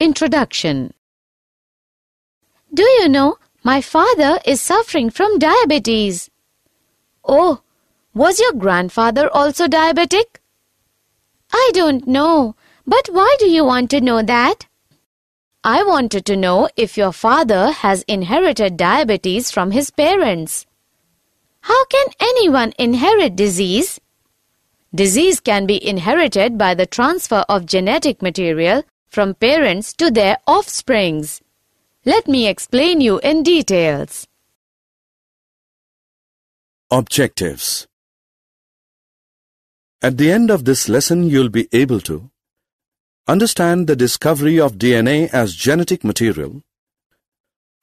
Introduction Do you know, my father is suffering from diabetes. Oh, was your grandfather also diabetic? I don't know, but why do you want to know that? I wanted to know if your father has inherited diabetes from his parents. How can anyone inherit disease? Disease can be inherited by the transfer of genetic material from parents to their offsprings. Let me explain you in details. Objectives At the end of this lesson, you'll be able to understand the discovery of DNA as genetic material,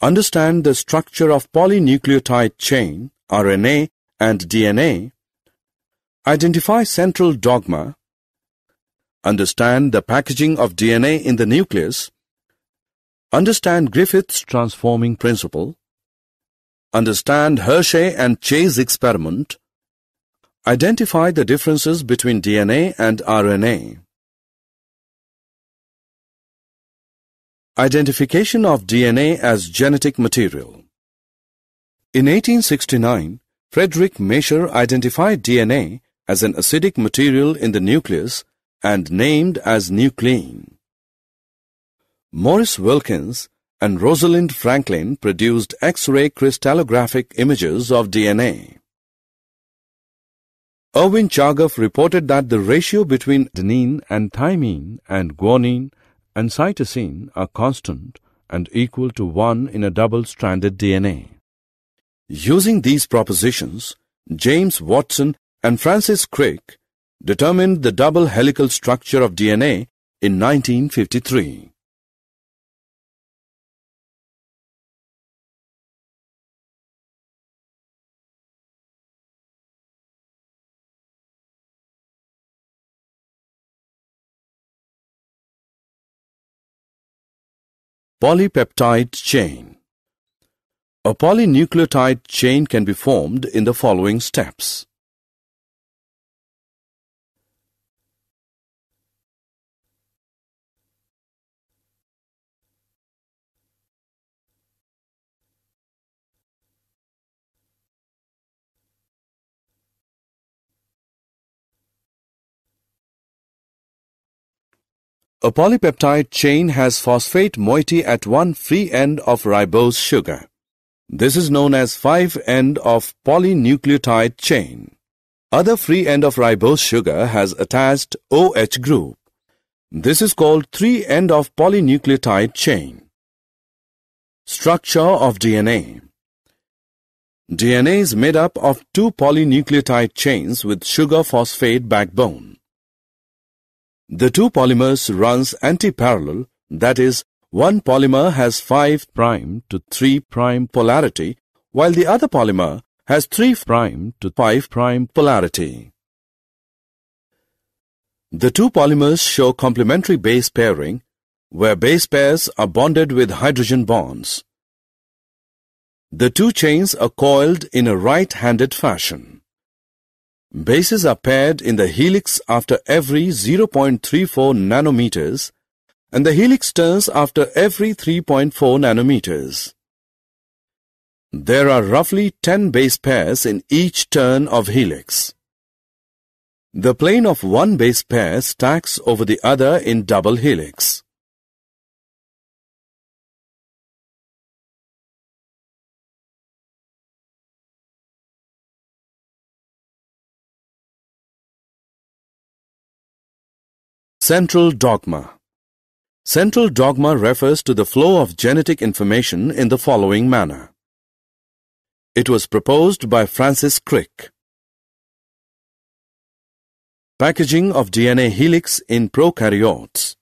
understand the structure of polynucleotide chain, RNA, and DNA, identify central dogma, understand the packaging of DNA in the nucleus, understand Griffith's transforming principle, understand Hershey and Chase experiment, identify the differences between DNA and RNA. Identification of DNA as genetic material. In 1869, Frederick Miescher identified DNA as an acidic material in the nucleus and named as nuclein. Maurice Wilkins and Rosalind Franklin produced X-ray crystallographic images of DNA. Erwin Chargaff reported that the ratio between adenine and thymine and guanine and cytosine are constant and equal to 1 in a double-stranded DNA. Using these propositions, James Watson and Francis Crick determined the double helical structure of DNA in 1953. Polypeptide chain A polynucleotide chain can be formed in the following steps. A polypeptide chain has phosphate moiety at one free end of ribose sugar. This is known as 5-end of polynucleotide chain. Other free end of ribose sugar has attached OH group. This is called 3-end of polynucleotide chain. Structure of DNA DNA is made up of two polynucleotide chains with sugar phosphate backbone. The two polymers runs anti-parallel, that is, one polymer has 5' to 3' polarity, while the other polymer has 3' to 5' polarity. The two polymers show complementary base pairing, where base pairs are bonded with hydrogen bonds. The two chains are coiled in a right-handed fashion. Bases are paired in the helix after every 0.34 nanometers and the helix turns after every 3.4 nanometers. There are roughly 10 base pairs in each turn of helix. The plane of one base pair stacks over the other in double helix. Central dogma Central dogma refers to the flow of genetic information in the following manner. It was proposed by Francis Crick. Packaging of DNA helix in prokaryotes.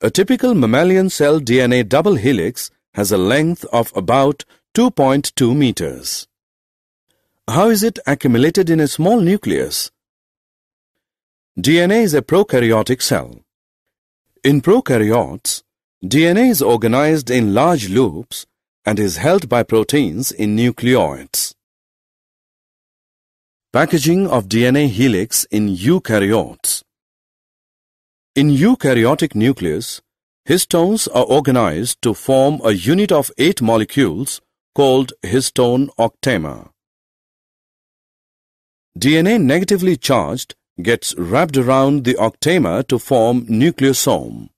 A typical mammalian cell DNA double helix has a length of about 2.2 meters. How is it accumulated in a small nucleus? DNA is a prokaryotic cell. In prokaryotes, DNA is organized in large loops and is held by proteins in nucleoids. Packaging of DNA helix in eukaryotes. In eukaryotic nucleus, histones are organized to form a unit of eight molecules called histone octamer. DNA negatively charged gets wrapped around the octamer to form nucleosome.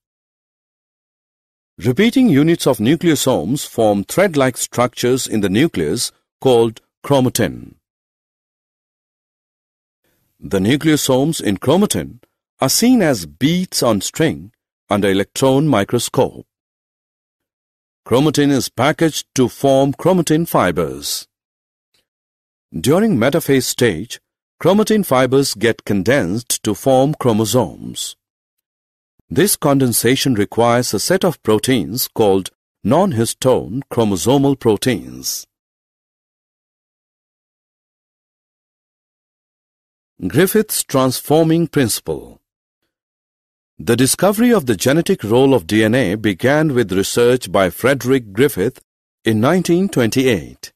Repeating units of nucleosomes form thread-like structures in the nucleus called chromatin. The nucleosomes in chromatin are seen as beads on string under electron microscope. Chromatin is packaged to form chromatin fibers. During metaphase stage, chromatin fibers get condensed to form chromosomes. This condensation requires a set of proteins called non-histone chromosomal proteins. Griffith's transforming principle The discovery of the genetic role of DNA began with research by Frederick Griffith in 1928.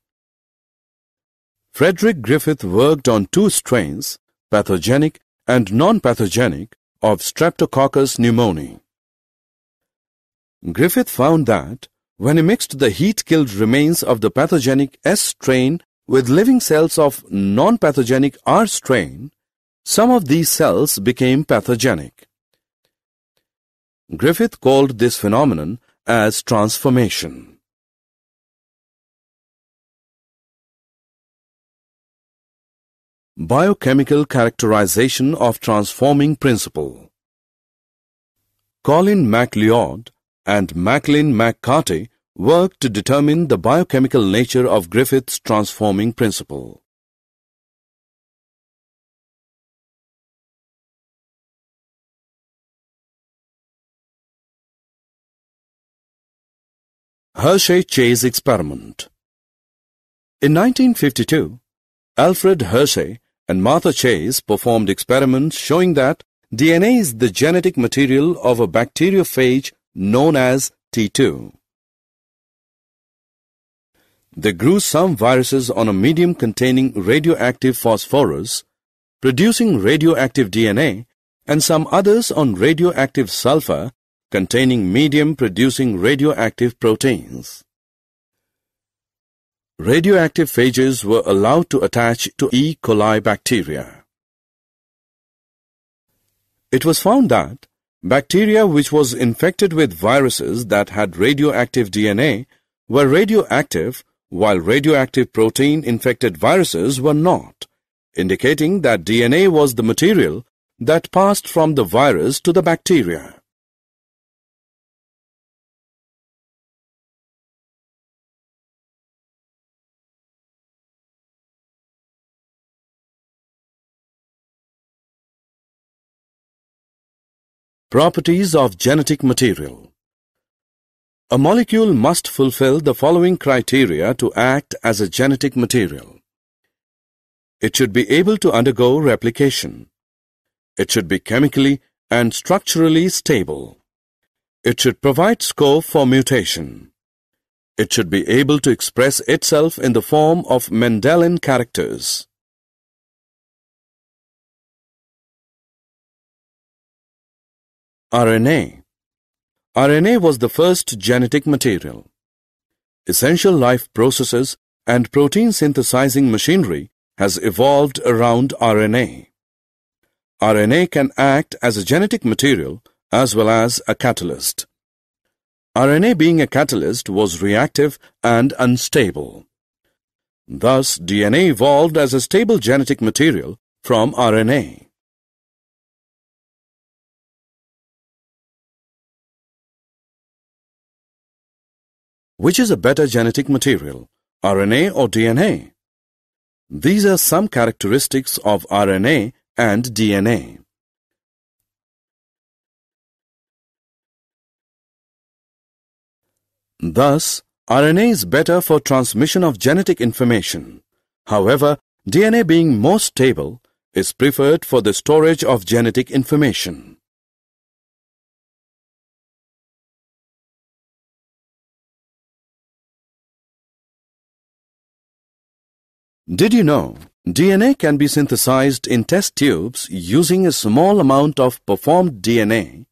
Frederick Griffith worked on two strains, pathogenic and non-pathogenic, of Streptococcus pneumoniae. Griffith found that when he mixed the heat-killed remains of the pathogenic S strain with living cells of non-pathogenic R strain, some of these cells became pathogenic. Griffith called this phenomenon as transformation. Biochemical characterization of transforming principle Colin MacLeod and Maclyn McCarty worked to determine the biochemical nature of Griffith's transforming principle. Hershey-Chase experiment In 1952, Alfred Hershey and Martha Chase performed experiments showing that DNA is the genetic material of a bacteriophage known as T2. They grew some viruses on a medium containing radioactive phosphorus, producing radioactive DNA, and some others on radioactive sulfur containing medium producing radioactive proteins. Radioactive phages were allowed to attach to E. coli bacteria. It was found that bacteria which was infected with viruses that had radioactive DNA were radioactive while radioactive protein-infected viruses were not, indicating that DNA was the material that passed from the virus to the bacteria. Properties of genetic material A molecule must fulfill the following criteria to act as a genetic material. It should be able to undergo replication. It should be chemically and structurally stable. It should provide scope for mutation. It should be able to express itself in the form of Mendelian characters. RNA RNA was the first genetic material. Essential life processes and protein synthesizing machinery has evolved around RNA. RNA can act as a genetic material as well as a catalyst. RNA being a catalyst was reactive and unstable. Thus, DNA evolved as a stable genetic material from RNA. Which is a better genetic material, RNA or DNA? These are some characteristics of RNA and DNA. Thus, RNA is better for transmission of genetic information. However, DNA being more stable is preferred for the storage of genetic information. Did you know DNA can be synthesized in test tubes using a small amount of performed DNA,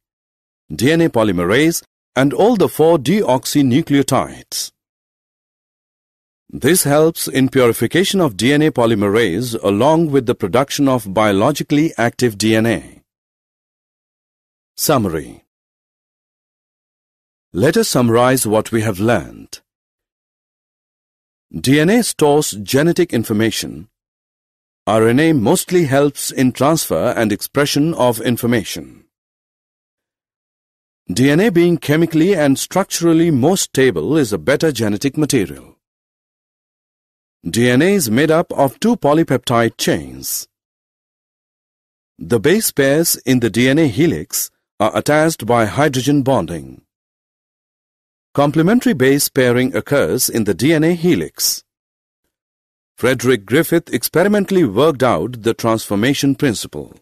DNA polymerase and all the four deoxynucleotides. This helps in purification of DNA polymerase along with the production of biologically active DNA. Summary Let us summarize what we have learned. DNA stores genetic information. RNA mostly helps in transfer and expression of information. DNA being chemically and structurally more stable is a better genetic material. DNA is made up of two polypeptide chains. The base pairs in the DNA helix are attached by hydrogen bonding. Complementary base pairing occurs in the DNA helix. Frederick Griffith experimentally worked out the transformation principle.